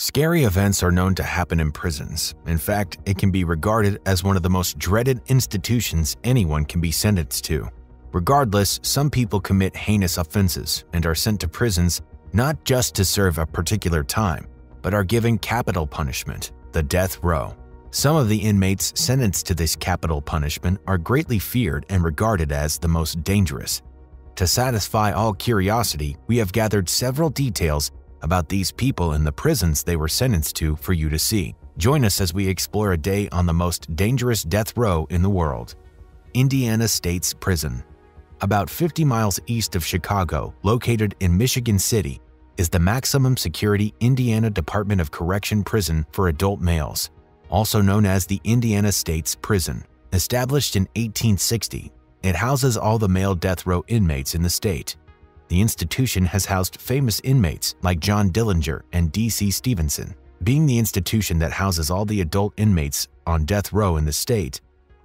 Scary events are known to happen in prisons. In fact, it can be regarded as one of the most dreaded institutions anyone can be sentenced to. Regardless, some people commit heinous offenses and are sent to prisons not just to serve a particular time, but are given capital punishment, the death row. Some of the inmates sentenced to this capital punishment are greatly feared and regarded as the most dangerous. To satisfy all curiosity, we have gathered several details about these people and the prisons they were sentenced to for you to see. Join us as we explore a day on the most dangerous death row in the world Indiana State's Prison. About 50 miles east of Chicago, located in Michigan City, is the maximum security Indiana Department of Correction prison for adult males, also known as the Indiana State's Prison. Established in 1860, it houses all the male death row inmates in the state the institution has housed famous inmates like John Dillinger and D.C. Stephenson. Being the institution that houses all the adult inmates on death row in the state,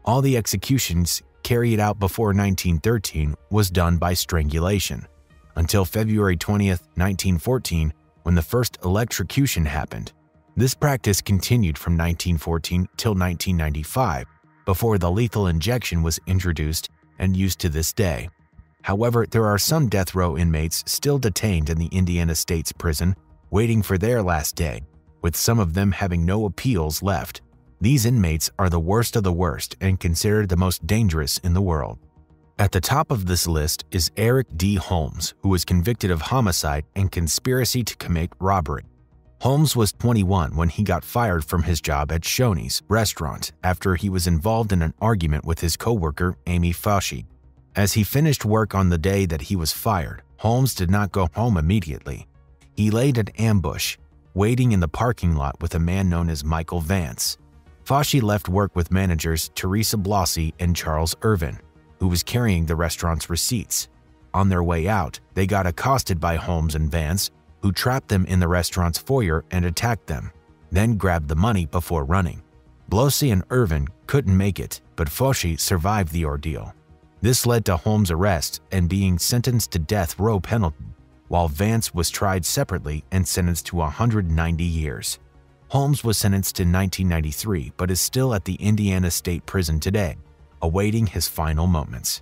all the executions carried out before 1913 was done by strangulation, until February 20, 1914, when the first electrocution happened. This practice continued from 1914 till 1995, before the lethal injection was introduced and used to this day. However, there are some death row inmates still detained in the Indiana State's prison, waiting for their last day, with some of them having no appeals left. These inmates are the worst of the worst and considered the most dangerous in the world. At the top of this list is Eric D. Holmes, who was convicted of homicide and conspiracy to commit robbery. Holmes was 21 when he got fired from his job at Shoney's restaurant after he was involved in an argument with his coworker Amy Fauci. As he finished work on the day that he was fired, Holmes did not go home immediately. He laid an ambush, waiting in the parking lot with a man known as Michael Vance. Fauci left work with managers Teresa Blasi and Charles Irvin, who was carrying the restaurant's receipts. On their way out, they got accosted by Holmes and Vance, who trapped them in the restaurant's foyer and attacked them, then grabbed the money before running. Blasi and Irvin couldn't make it, but Fauci survived the ordeal. This led to Holmes' arrest and being sentenced to death row penalty, while Vance was tried separately and sentenced to 190 years. Holmes was sentenced in 1993 but is still at the Indiana State Prison today, awaiting his final moments.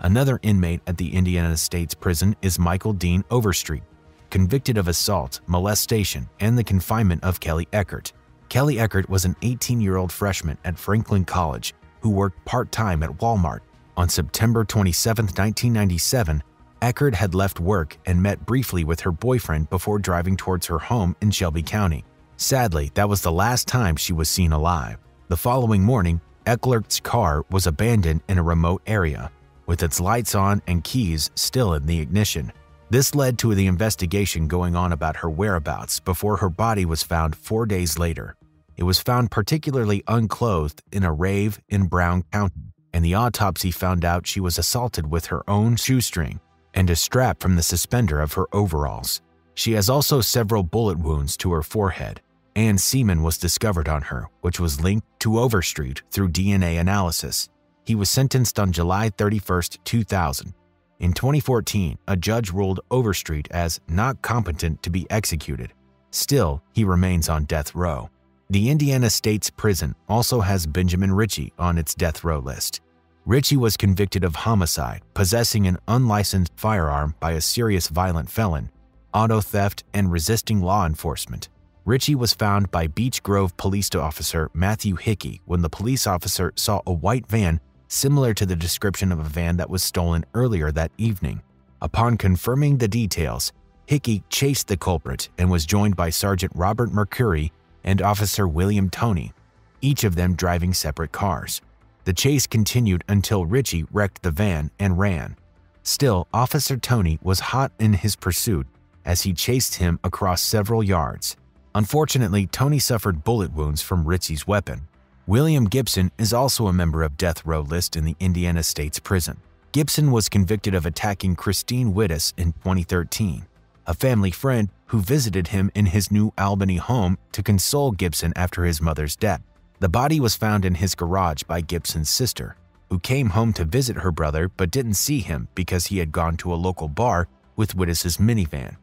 Another inmate at the Indiana State's prison is Michael Dean Overstreet, convicted of assault, molestation, and the confinement of Kelly Eckart. Kelly Eckart was an 18 year old freshman at Franklin College who worked part time at Walmart on September 27, 1997, Eckart had left work and met briefly with her boyfriend before driving towards her home in Shelby County. Sadly, that was the last time she was seen alive. The following morning, Eckart's car was abandoned in a remote area, with its lights on and keys still in the ignition. This led to the investigation going on about her whereabouts before her body was found four days later. It was found particularly unclothed in a rave in Brown County and the autopsy found out she was assaulted with her own shoestring and a strap from the suspender of her overalls. She has also several bullet wounds to her forehead, and semen was discovered on her, which was linked to Overstreet through DNA analysis. He was sentenced on July 31, 2000. In 2014, a judge ruled Overstreet as not competent to be executed. Still, he remains on death row. The Indiana State's prison also has Benjamin Ritchie on its death row list. Ritchie was convicted of homicide, possessing an unlicensed firearm by a serious violent felon, auto theft, and resisting law enforcement. Ritchie was found by Beech Grove police officer Matthew Hickey when the police officer saw a white van similar to the description of a van that was stolen earlier that evening. Upon confirming the details, Hickey chased the culprit and was joined by Sergeant Robert Mercury and Officer William Toney, each of them driving separate cars. The chase continued until Ritchie wrecked the van and ran. Still, Officer Toney was hot in his pursuit as he chased him across several yards. Unfortunately, Toney suffered bullet wounds from Ritchie's weapon. William Gibson is also a member of death row list in the Indiana State's prison. Gibson was convicted of attacking Christine Whitis in 2013 a family friend who visited him in his New Albany home to console Gibson after his mother's death. The body was found in his garage by Gibson's sister, who came home to visit her brother but didn't see him because he had gone to a local bar with Whitis's minivan.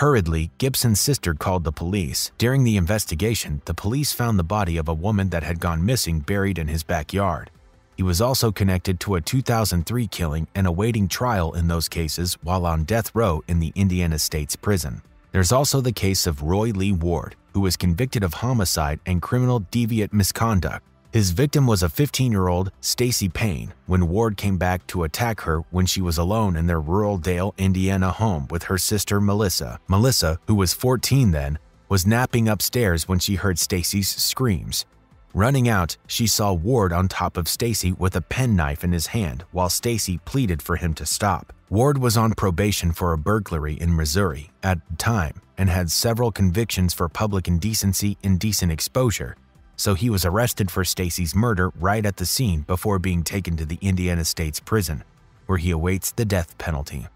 Hurriedly, Gibson's sister called the police. During the investigation, the police found the body of a woman that had gone missing buried in his backyard. He was also connected to a 2003 killing and awaiting trial in those cases while on death row in the Indiana State's prison. There's also the case of Roy Lee Ward, who was convicted of homicide and criminal deviant misconduct. His victim was a 15 year old Stacy Payne when Ward came back to attack her when she was alone in their rural Dale, Indiana home with her sister Melissa. Melissa, who was 14 then, was napping upstairs when she heard Stacy's screams. Running out, she saw Ward on top of Stacy with a penknife in his hand while Stacy pleaded for him to stop. Ward was on probation for a burglary in Missouri at the time and had several convictions for public indecency, and indecent exposure, so he was arrested for Stacy's murder right at the scene before being taken to the Indiana State's prison, where he awaits the death penalty.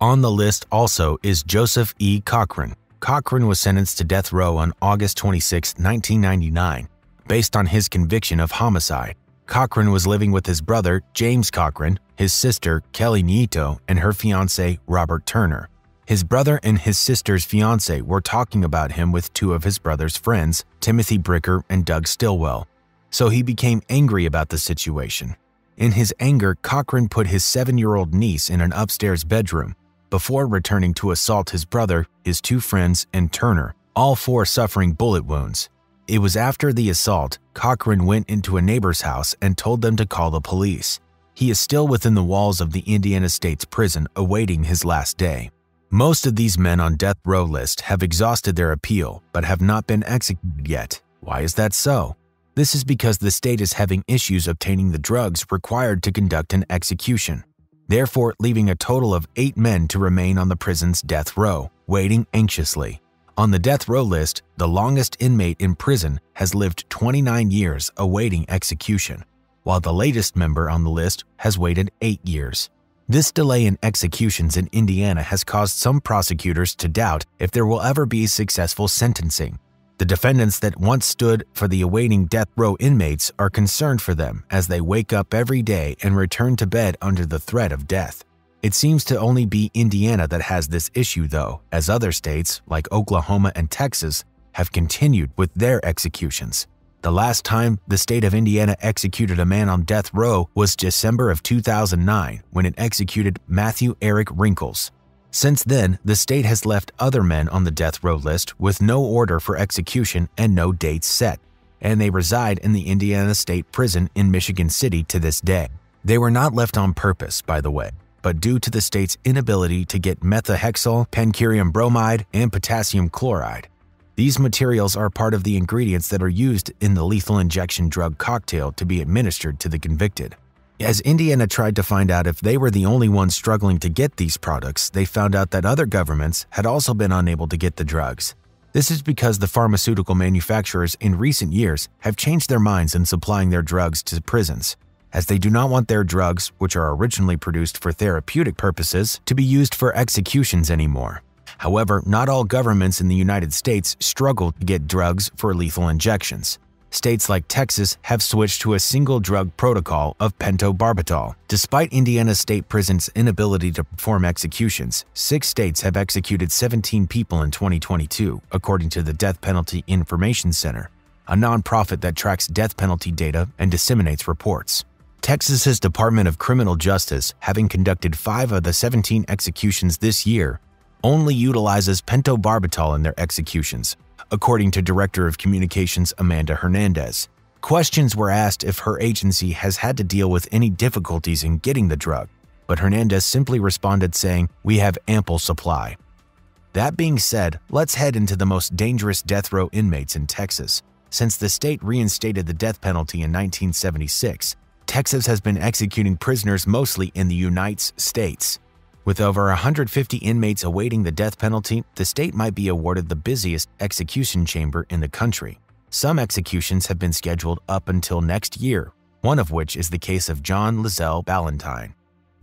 On the list also is Joseph E. Corcoran. Corcoran was sentenced to death row on August 26, 1999, based on his conviction of homicide. Corcoran was living with his brother, James Corcoran, his sister, Kelly Nieto, and her fiance, Robert Turner. His brother and his sister's fiance were talking about him with two of his brother's friends, Timothy Bricker and Doug Stillwell, so he became angry about the situation. In his anger, Corcoran put his seven year old niece in an upstairs bedroom before returning to assault his brother, his two friends, and Turner, all four suffering bullet wounds. It was after the assault, Corcoran went into a neighbor's house and told them to call the police. He is still within the walls of the Indiana State's prison awaiting his last day. Most of these men on death row list have exhausted their appeal but have not been executed yet. Why is that so? This is because the state is having issues obtaining the drugs required to conduct an execution, therefore leaving a total of eight men to remain on the prison's death row, waiting anxiously. On the death row list, the longest inmate in prison has lived 29 years awaiting execution, while the latest member on the list has waited eight years. This delay in executions in Indiana has caused some prosecutors to doubt if there will ever be successful sentencing. The defendants that once stood for the awaiting death row inmates are concerned for them as they wake up every day and return to bed under the threat of death. It seems to only be Indiana that has this issue, though, as other states, like Oklahoma and Texas, have continued with their executions. The last time the state of Indiana executed a man on death row was December of 2009 when it executed Matthew Eric Wrinkles. Since then, the state has left other men on the death row list with no order for execution and no dates set, and they reside in the Indiana State Prison in Michigan City to this day. They were not left on purpose, by the way, but due to the state's inability to get methohexital, pancuronium bromide, and potassium chloride. These materials are part of the ingredients that are used in the lethal injection drug cocktail to be administered to the convicted. As Indiana tried to find out if they were the only ones struggling to get these products, they found out that other governments had also been unable to get the drugs. This is because the pharmaceutical manufacturers in recent years have changed their minds in supplying their drugs to prisons, as they do not want their drugs, which are originally produced for therapeutic purposes, to be used for executions anymore. However, not all governments in the United States struggle to get drugs for lethal injections. States like Texas have switched to a single drug protocol of pentobarbital. Despite Indiana State Prison's inability to perform executions, six states have executed 17 people in 2022, according to the Death Penalty Information Center, a nonprofit that tracks death penalty data and disseminates reports. Texas's Department of Criminal Justice, having conducted five of the 17 executions this year, only utilizes pentobarbital in their executions, according to Director of Communications Amanda Hernandez. Questions were asked if her agency has had to deal with any difficulties in getting the drug, but Hernandez simply responded saying, We have ample supply. That being said, let's head into the most dangerous death row inmates in Texas. Since the state reinstated the death penalty in 1976, Texas has been executing prisoners mostly in the United States. With over 150 inmates awaiting the death penalty, the state might be awarded the busiest execution chamber in the country. Some executions have been scheduled up until next year, one of which is the case of John Lizelle Balentine.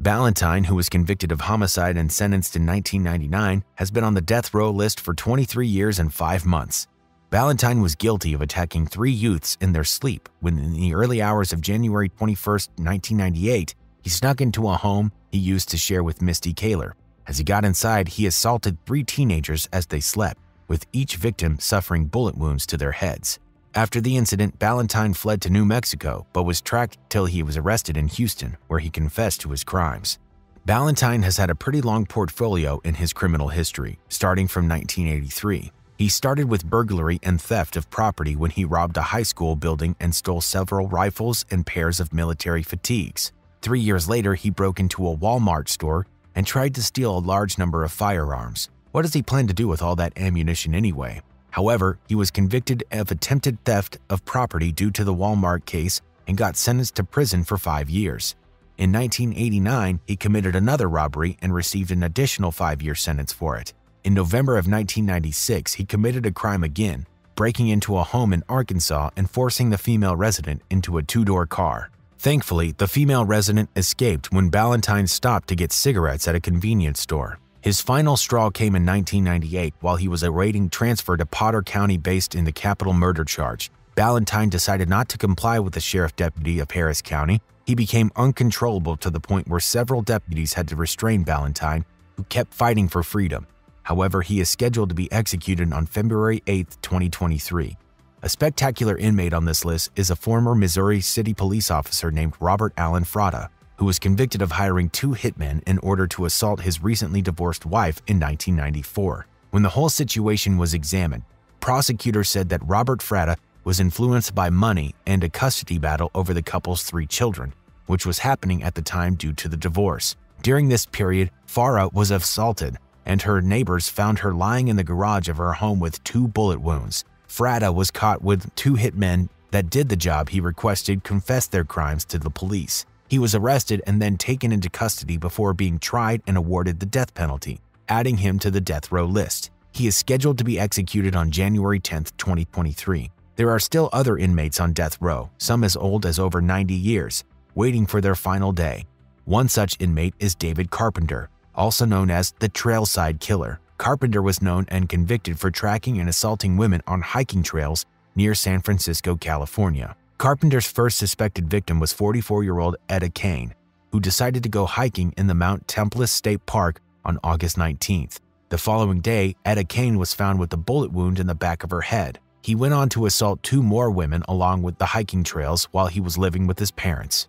Balentine, who was convicted of homicide and sentenced in 1999, has been on the death row list for 23 years and 5 months. Balentine was guilty of attacking three youths in their sleep when, in the early hours of January 21, 1998, he snuck into a home he used to share with Misty Kaler. As he got inside, he assaulted three teenagers as they slept, with each victim suffering bullet wounds to their heads. After the incident, Balentine fled to New Mexico but was tracked till he was arrested in Houston, where he confessed to his crimes. Balentine has had a pretty long portfolio in his criminal history, starting from 1983. He started with burglary and theft of property when he robbed a high school building and stole several rifles and pairs of military fatigues. Three years later, he broke into a Walmart store and tried to steal a large number of firearms. What does he plan to do with all that ammunition anyway? However, he was convicted of attempted theft of property due to the Walmart case and got sentenced to prison for five years. In 1989, he committed another robbery and received an additional five year sentence for it. In November of 1996, he committed a crime again, breaking into a home in Arkansas and forcing the female resident into a two door car. Thankfully, the female resident escaped when Balentine stopped to get cigarettes at a convenience store. His final straw came in 1998 while he was awaiting transfer to Potter County based in the capital murder charge. Balentine decided not to comply with the sheriff deputy of Harris County. He became uncontrollable to the point where several deputies had to restrain Balentine, who kept fighting for freedom. However, he is scheduled to be executed on February 8, 2023. A spectacular inmate on this list is a former Missouri City police officer named Robert Allen Fratta, who was convicted of hiring two hitmen in order to assault his recently divorced wife in 1994. When the whole situation was examined, prosecutors said that Robert Fratta was influenced by money and a custody battle over the couple's three children, which was happening at the time due to the divorce. During this period, Farah was assaulted, and her neighbors found her lying in the garage of her home with two bullet wounds. Fratta was caught with two hitmen that did the job he requested confess their crimes to the police. He was arrested and then taken into custody before being tried and awarded the death penalty, adding him to the death row list. He is scheduled to be executed on January 10, 2023. There are still other inmates on death row, some as old as over 90 years, waiting for their final day. One such inmate is David Carpenter, also known as the Trailside Killer. Carpenter was known and convicted for tracking and assaulting women on hiking trails near San Francisco, California. Carpenter's first suspected victim was 44-year-old Edda Kane, who decided to go hiking in the Mount Temple State Park on August 19th. The following day, Edda Kane was found with a bullet wound in the back of her head. He went on to assault two more women along with the hiking trails while he was living with his parents.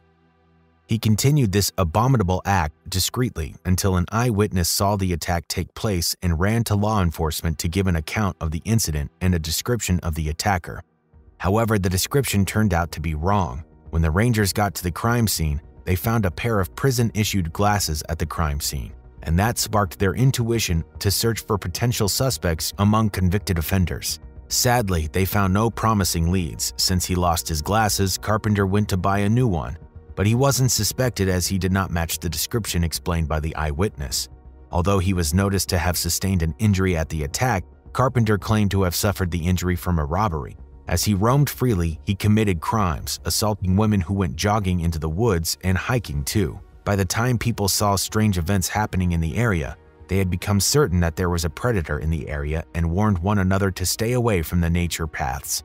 He continued this abominable act discreetly until an eyewitness saw the attack take place and ran to law enforcement to give an account of the incident and a description of the attacker. However, the description turned out to be wrong. When the Rangers got to the crime scene, they found a pair of prison issued glasses at the crime scene, and that sparked their intuition to search for potential suspects among convicted offenders. Sadly, they found no promising leads. Since he lost his glasses, Carpenter went to buy a new one but he wasn't suspected as he did not match the description explained by the eyewitness. Although he was noticed to have sustained an injury at the attack, Carpenter claimed to have suffered the injury from a robbery. As he roamed freely, he committed crimes, assaulting women who went jogging into the woods and hiking too. By the time people saw strange events happening in the area, they had become certain that there was a predator in the area and warned one another to stay away from the nature paths.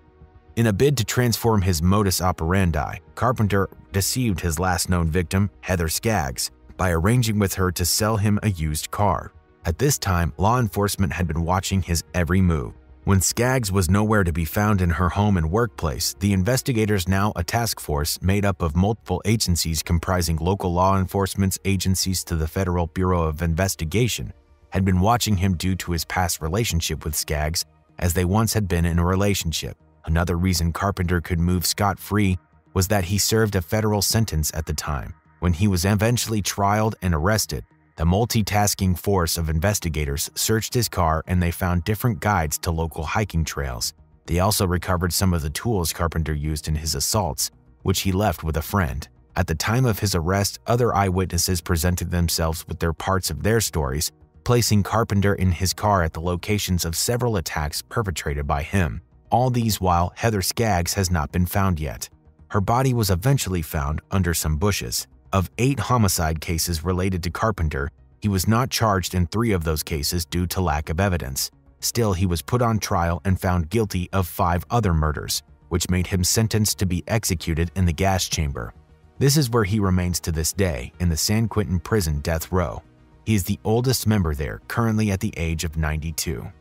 In a bid to transform his modus operandi, Carpenter deceived his last known victim, Heather Skaggs, by arranging with her to sell him a used car. At this time, law enforcement had been watching his every move. When Skaggs was nowhere to be found in her home and workplace, the investigators, now a task force made up of multiple agencies comprising local law enforcement agencies to the Federal Bureau of Investigation, had been watching him due to his past relationship with Skaggs, as they once had been in a relationship. Another reason Carpenter could move scot free was that he served a federal sentence at the time. When he was eventually trialed and arrested, the multitasking force of investigators searched his car and they found different guides to local hiking trails. They also recovered some of the tools Carpenter used in his assaults, which he left with a friend. At the time of his arrest, other eyewitnesses presented themselves with their parts of their stories, placing Carpenter in his car at the locations of several attacks perpetrated by him. All these while, Heather Skaggs has not been found yet. Her body was eventually found under some bushes. Of eight homicide cases related to Carpenter, he was not charged in three of those cases due to lack of evidence. Still, he was put on trial and found guilty of five other murders, which made him sentenced to be executed in the gas chamber. This is where he remains to this day, in the San Quentin prison death row. He is the oldest member there, currently at the age of 92.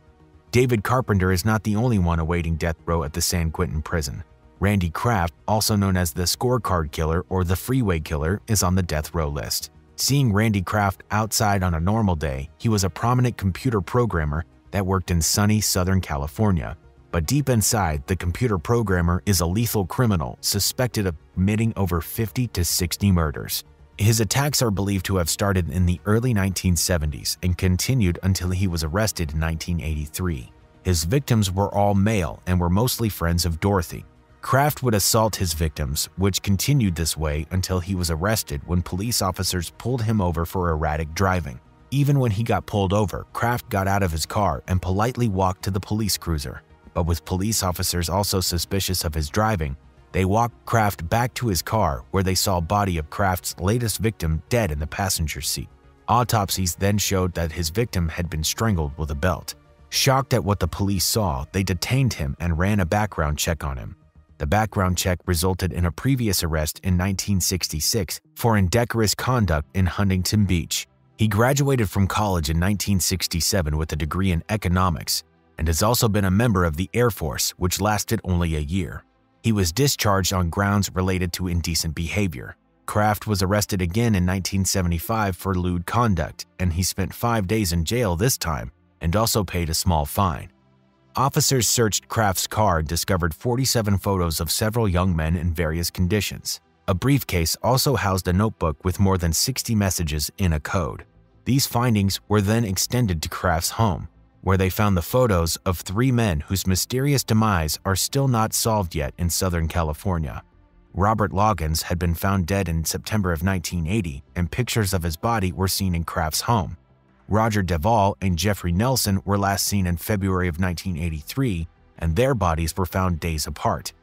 David Carpenter is not the only one awaiting death row at the San Quentin prison. Randy Kraft, also known as the scorecard killer or the freeway killer, is on the death row list. Seeing Randy Kraft outside on a normal day, he was a prominent computer programmer that worked in sunny Southern California. But deep inside, the computer programmer is a lethal criminal suspected of committing over 50 to 60 murders. His attacks are believed to have started in the early 1970s and continued until he was arrested in 1983. His victims were all male and were mostly friends of Dorothy. Kraft would assault his victims, which continued this way until he was arrested when police officers pulled him over for erratic driving. Even when he got pulled over, Kraft got out of his car and politely walked to the police cruiser. But with police officers also suspicious of his driving, they walked Kraft back to his car where they saw body of Kraft's latest victim dead in the passenger seat. Autopsies then showed that his victim had been strangled with a belt. Shocked at what the police saw, they detained him and ran a background check on him. The background check resulted in a previous arrest in 1966 for indecorous conduct in Huntington Beach. He graduated from college in 1967 with a degree in economics and has also been a member of the Air Force, which lasted only a year. He was discharged on grounds related to indecent behavior. Kraft was arrested again in 1975 for lewd conduct, and he spent five days in jail this time and also paid a small fine. Officers searched Kraft's car and discovered 47 photos of several young men in various conditions. A briefcase also housed a notebook with more than 60 messages in a code. These findings were then extended to Kraft's home, where they found the photos of three men whose mysterious demise are still not solved yet in Southern California. Robert Loggins had been found dead in September of 1980, and pictures of his body were seen in Kraft's home. Roger De Vaul and Jeffrey Nelson were last seen in February of 1983, and their bodies were found days apart.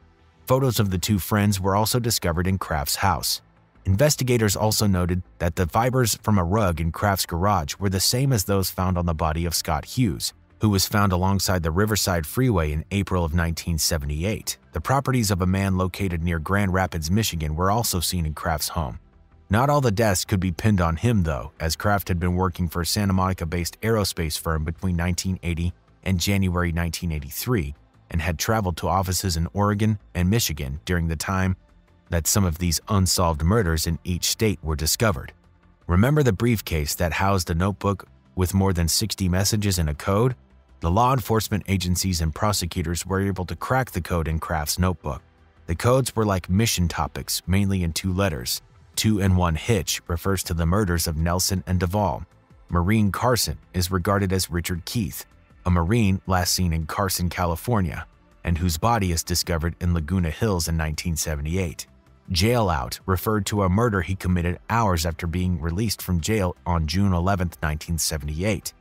Photos of the two friends were also discovered in Kraft's house. Investigators also noted that the fibers from a rug in Kraft's garage were the same as those found on the body of Scott Hughes, who was found alongside the Riverside Freeway in April of 1978. The properties of a man located near Grand Rapids, Michigan were also seen in Kraft's home. Not all the deaths could be pinned on him, though, as Kraft had been working for a Santa Monica based aerospace firm between 1980 and January 1983 and had traveled to offices in Oregon and Michigan during the time that some of these unsolved murders in each state were discovered. Remember the briefcase that housed a notebook with more than 60 messages in a code? The law enforcement agencies and prosecutors were able to crack the code in Kraft's notebook. The codes were like mission topics, mainly in two letters. Two and one hitch refers to the murders of Nelson and De Vaul. Marine Carson is regarded as Richard Keith, a Marine last seen in Carson, California, and whose body is discovered in Laguna Hills in 1978. Jail out referred to a murder he committed hours after being released from jail on June 11, 1978.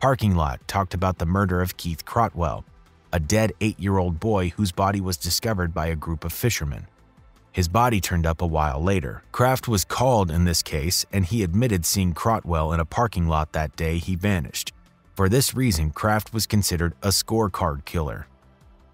Parking lot talked about the murder of Keith Crotwell, a dead eight year old boy whose body was discovered by a group of fishermen. His body turned up a while later. Kraft was called in this case, and he admitted seeing Crotwell in a parking lot that day he vanished. For this reason, Kraft was considered a scorecard killer.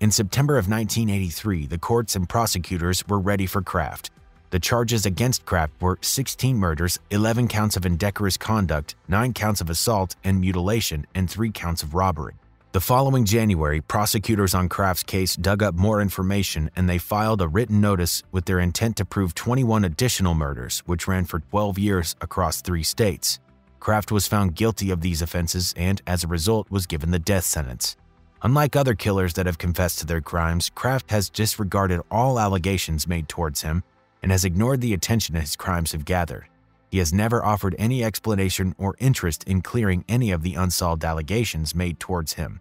In September of 1983, the courts and prosecutors were ready for Kraft. The charges against Kraft were 16 murders, 11 counts of indecorous conduct, 9 counts of assault and mutilation, and 3 counts of robbery. The following January, prosecutors on Kraft's case dug up more information and they filed a written notice with their intent to prove 21 additional murders, which ran for 12 years across three states. Kraft was found guilty of these offenses and, as a result, was given the death sentence. Unlike other killers that have confessed to their crimes, Kraft has disregarded all allegations made towards him and has ignored the attention his crimes have gathered. He has never offered any explanation or interest in clearing any of the unsolved allegations made towards him.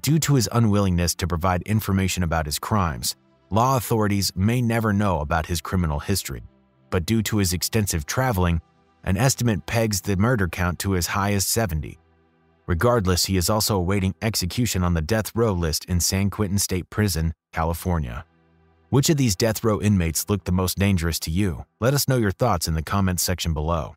Due to his unwillingness to provide information about his crimes, law authorities may never know about his criminal history. But due to his extensive traveling, an estimate pegs the murder count to as high as 70. Regardless, he is also awaiting execution on the death row list in San Quentin State Prison, California. Which of these death row inmates looked the most dangerous to you? Let us know your thoughts in the comments section below.